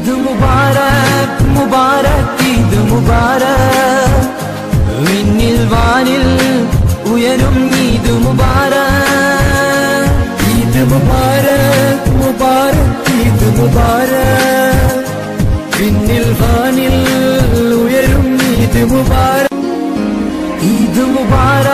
ഈദ് മുബാരക് മുബാരക് ഈദ് മുബാരക്. വിണ്ണിൽ വാനിൽ ഉയരും ഈദ് മുബാരക്. ഈദ് മുബാരക് മുബാരക് ഈദ് മുബാരക്. വിണ്ണിൽ വാനിൽ ഉയരും ഈദ് മുബാരക്. ഈദ് മുബാരക്.